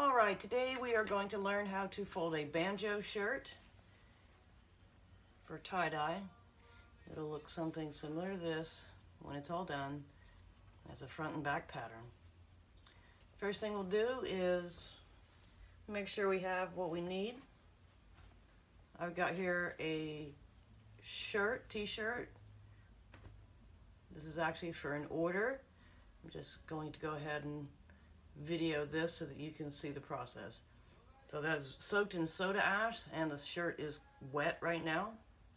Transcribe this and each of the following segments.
All right, today we are going to learn how to fold a banjo shirt for tie-dye. It'll look something similar to this when it's all done as a front and back pattern. First thing we'll do is make sure we have what we need. I've got here a shirt, t-shirt. This is actually for an order. I'm just going to go ahead and video this so that you can see the process. So that's soaked in soda ash and the shirt is wet right now.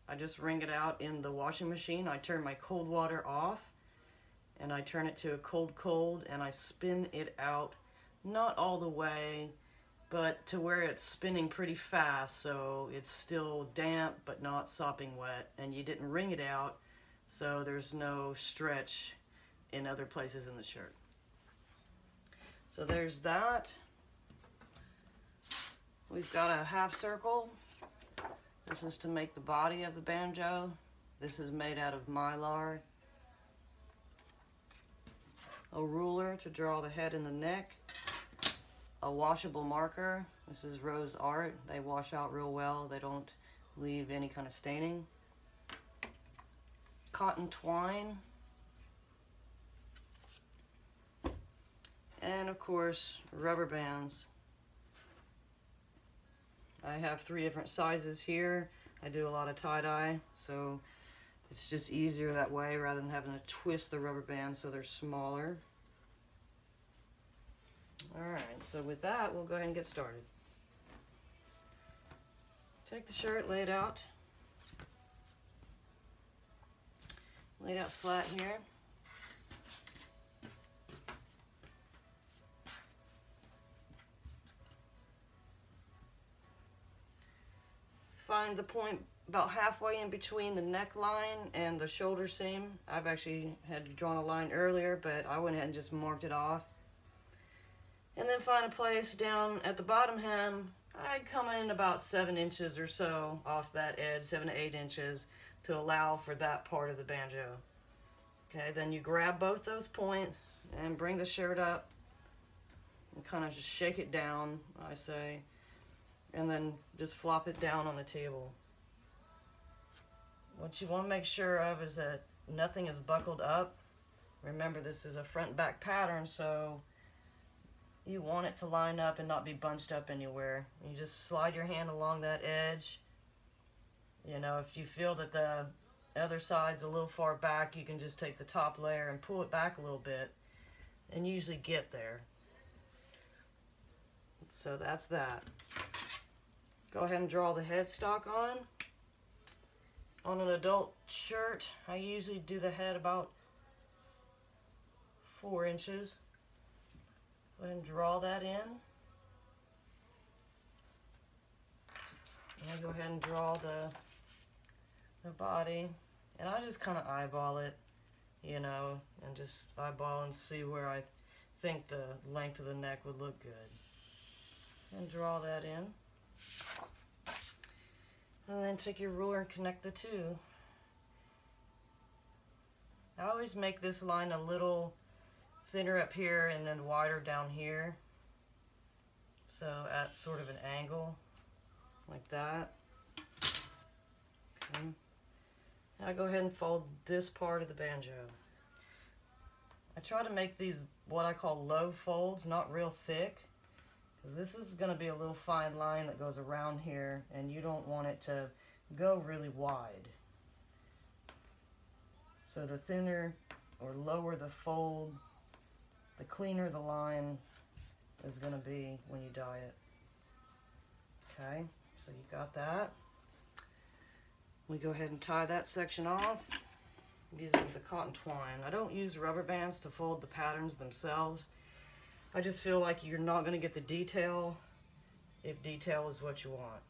I just wring it out in the washing machine. I turn my cold water off and I turn it to a cold cold and I spin it out not all the way but to where it's spinning pretty fast so it's still damp but not sopping wet and you didn't wring it out so there's no stretch in other places in the shirt. So there's that. We've got a half circle. This is to make the body of the banjo. This is made out of mylar. A ruler to draw the head and the neck. A washable marker. This is Rose Art. They wash out real well. They don't leave any kind of staining. Cotton twine and of course rubber bands. I have three different sizes here. I do a lot of tie-dye, so it's just easier that way rather than having to twist the rubber band so they're smaller. Alright, so with that, we'll go ahead and get started. Take the shirt, lay it out. Lay it out flat here. Find the point about halfway in between the neckline and the shoulder seam. I've actually had drawn a line earlier, but I went ahead and just marked it off. And then find a place down at the bottom hem. I'd come in about seven inches or so off that edge, seven to eight inches, to allow for that part of the banjo. Okay, then you grab both those points and bring the shirt up and kind of just shake it down, I say and then just flop it down on the table. What you want to make sure of is that nothing is buckled up. Remember this is a front back pattern so you want it to line up and not be bunched up anywhere. You just slide your hand along that edge. You know, if you feel that the other side's a little far back, you can just take the top layer and pull it back a little bit and usually get there. So that's that. Go ahead and draw the headstock on. On an adult shirt, I usually do the head about four inches. Go ahead and draw that in. And I go ahead and draw the, the body. And I just kind of eyeball it, you know, and just eyeball and see where I think the length of the neck would look good. And draw that in. And then take your ruler and connect the two. I always make this line a little thinner up here and then wider down here. So at sort of an angle, like that. Okay. Now I go ahead and fold this part of the banjo. I try to make these what I call low folds, not real thick. Because this is going to be a little fine line that goes around here and you don't want it to go really wide. So the thinner or lower the fold, the cleaner the line is going to be when you dye it. Okay, so you got that. We go ahead and tie that section off using the cotton twine. I don't use rubber bands to fold the patterns themselves. I just feel like you're not going to get the detail if detail is what you want.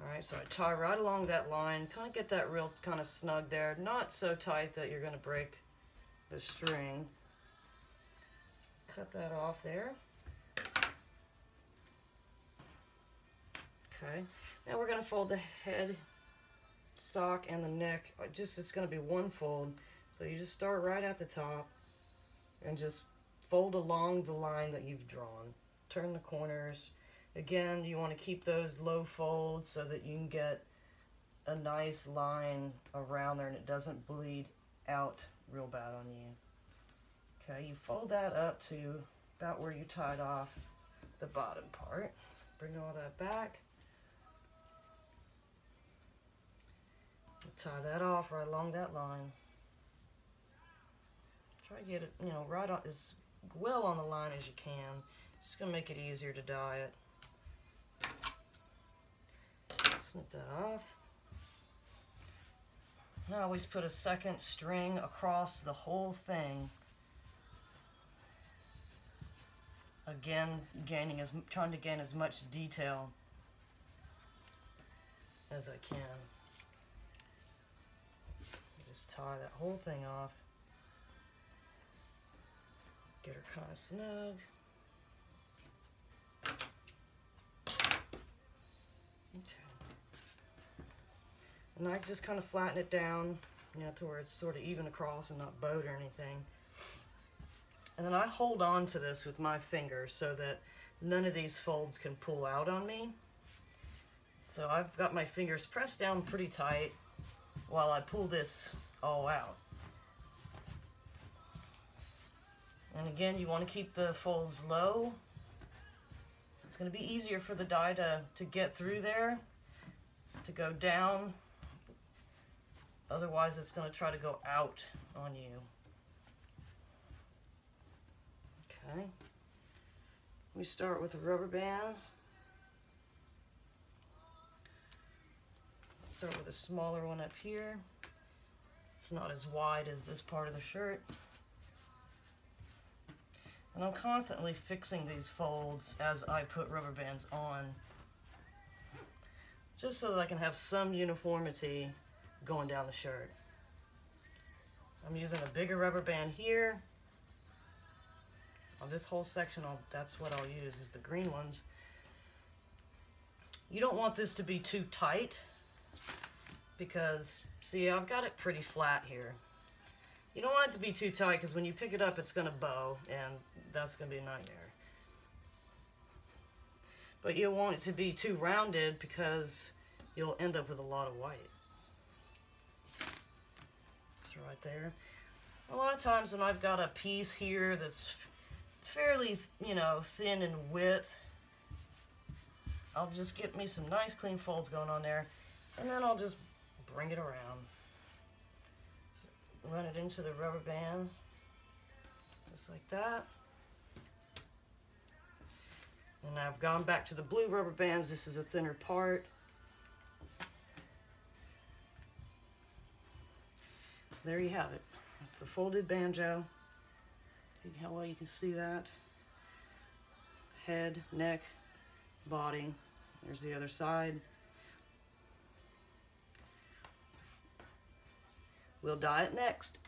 Alright, so I tie right along that line, kind of get that real kind of snug there, not so tight that you're going to break the string. Cut that off there. Okay, now we're going to fold the head stock and the neck. Just It's going to be one fold, so you just start right at the top and just fold along the line that you've drawn. turn the corners. Again, you want to keep those low folds so that you can get a nice line around there and it doesn't bleed out real bad on you. Okay, you fold that up to about where you tied off the bottom part. Bring all that back. Tie that off right along that line. Try to get it, you know, right on as well on the line as you can. Just gonna make it easier to dye it. Snip that off. I always put a second string across the whole thing. Again, gaining as trying to gain as much detail as I can. Just tie that whole thing off. Get her kind of snug. Okay. And I just kind of flatten it down, you know, to where it's sort of even across and not bowed or anything. And then I hold on to this with my fingers so that none of these folds can pull out on me. So I've got my fingers pressed down pretty tight while I pull this all out. And again, you want to keep the folds low. It's going to be easier for the dye to, to get through there, to go down Otherwise, it's going to try to go out on you. Okay. We start with a rubber band. Start with a smaller one up here. It's not as wide as this part of the shirt. And I'm constantly fixing these folds as I put rubber bands on. Just so that I can have some uniformity going down the shirt. I'm using a bigger rubber band here. On this whole section, I'll, that's what I'll use, is the green ones. You don't want this to be too tight because, see, I've got it pretty flat here. You don't want it to be too tight because when you pick it up, it's going to bow, and that's going to be a nightmare. But you don't want it to be too rounded because you'll end up with a lot of white right there. A lot of times when I've got a piece here that's fairly, you know, thin in width, I'll just get me some nice clean folds going on there, and then I'll just bring it around. Run it into the rubber band, just like that. And I've gone back to the blue rubber bands. This is a thinner part. there you have it. That's the folded banjo. How well you can see that. Head, neck, body. There's the other side. We'll dye it next.